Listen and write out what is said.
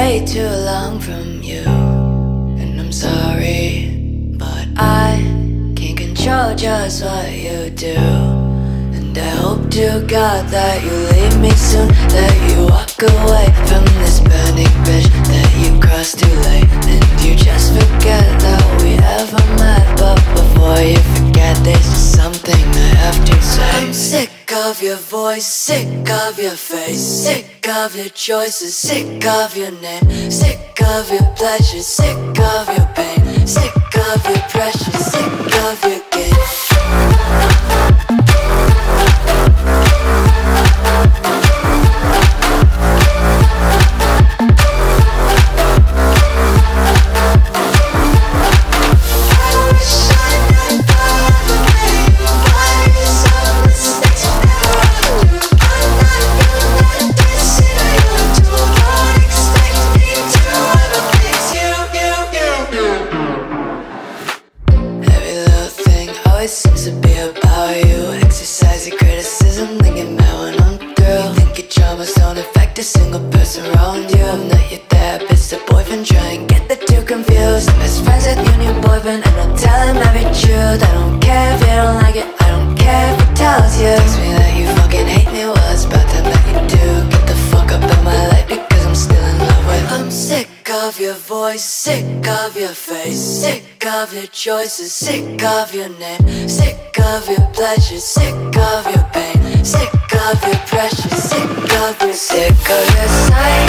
way too long from you. And I'm sorry, but I can't control just what you do. And I hope to God that you leave me soon, that you walk away from this burning bridge, that you cross too late, and you just forget that we ever met. Voice, sick of your face, sick of your choices, sick of your name, sick of your pleasure, sick of your pain, sick of your pressure, sick of your tells you. Tells me that I don't care. If you don't like it. I don't care. Tells you your voice, sick of your face, sick of your choices, sick of your name, sick of your pleasure, sick of your pain, sick of your pressure, sick of your sick of your sight,